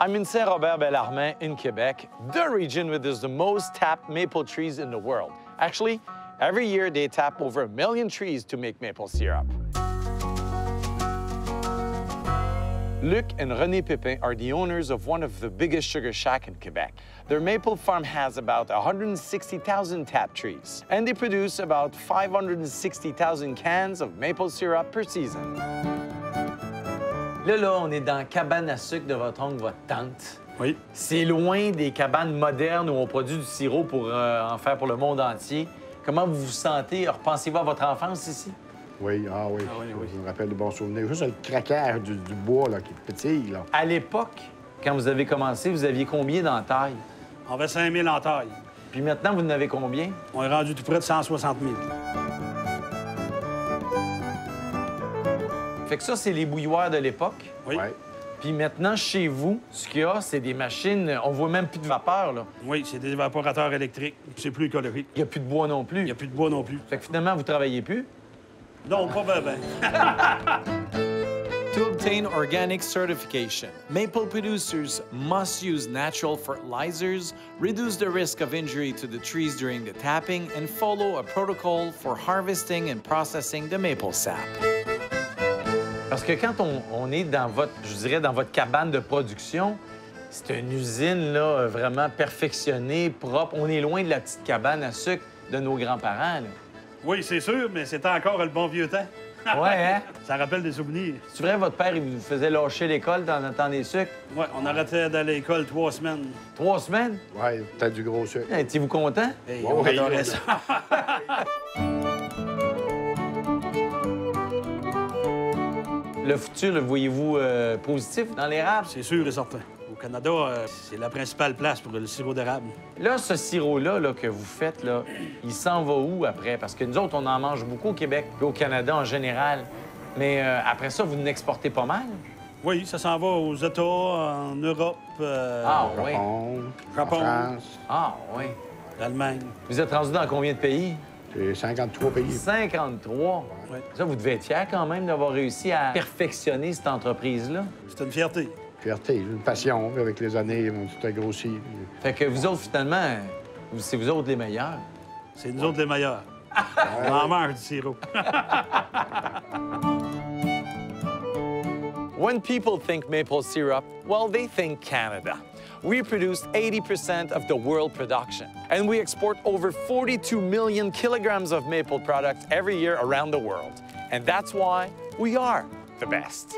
I'm in Saint-Robert Bellarmine in Quebec, the region with the most tapped maple trees in the world. Actually, every year they tap over a million trees to make maple syrup. Luc and René Pépin are the owners of one of the biggest sugar shack in Quebec. Their maple farm has about 160,000 tap trees, and they produce about 560,000 cans of maple syrup per season. Là, là, on est dans la cabane à sucre de votre oncle, votre tante. Oui. C'est loin des cabanes modernes où on produit du sirop pour euh, en faire pour le monde entier. Comment vous vous sentez? Repensez-vous à votre enfance ici? Oui, ah oui. Ah oui, oui. Je me rappelle de bons souvenirs. Juste le craquage du, du bois là, qui est petit. Là. À l'époque, quand vous avez commencé, vous aviez combien d'entailles? On avait 5 000 en taille. Puis maintenant, vous en avez combien? On est rendu tout près de 160 000. Fait que ça, c'est les bouilloires de l'époque. Oui. Ouais. Puis maintenant, chez vous, ce qu'il y a, c'est des machines, on voit même plus de vapeur, là. Oui, c'est des évaporateurs électriques. C'est plus écologique. Il n'y a plus de bois non plus. Il n'y a plus de bois non plus. Fait que finalement, vous travaillez plus. Non, pas ben, ben. To obtain organic certification, maple producers must use natural fertilizers, reduce the risk of injury to the trees during the tapping, and follow a protocol for harvesting and processing the maple sap. Parce que quand on, on est dans votre, je dirais, dans votre cabane de production, c'est une usine, là, vraiment perfectionnée, propre. On est loin de la petite cabane à sucre de nos grands-parents, là. Oui, c'est sûr, mais c'était encore le bon vieux temps. Ouais, hein? Ça rappelle des souvenirs. C'est vrai, votre père, il vous faisait lâcher l'école dans le temps des sucres? Oui, on arrêtait d'aller à l'école trois semaines. Trois semaines? Oui, peut-être du gros sucre. Étiez-vous content? Hey, Ouais, on adorait ça. Le futur, le voyez-vous euh, positif dans l'érable? C'est sûr et certain. Au Canada, euh, c'est la principale place pour le sirop d'érable. Là, ce sirop-là là, que vous faites, là, il s'en va où après? Parce que nous autres, on en mange beaucoup au Québec, puis au Canada en général. Mais euh, après ça, vous n'exportez pas mal? Oui, ça s'en va aux États, en Europe, euh, Ah, oui. Japon, Japon. en France. Ah, oui. l'Allemagne. Vous êtes rendu dans combien de pays? C'est 53 pays. 53. Ouais. Ça, vous devez être fier quand même d'avoir réussi à perfectionner cette entreprise-là. C'est une fierté. Fierté, une passion. Avec les années, tout a grossi. Fait que vous autres, finalement, c'est vous autres les meilleurs. C'est nous autres les meilleurs. On en mange du sirop. When people think maple syrup, well, they think Canada. We produce 80% of the world production, and we export over 42 million kilograms of maple products every year around the world. And that's why we are the best.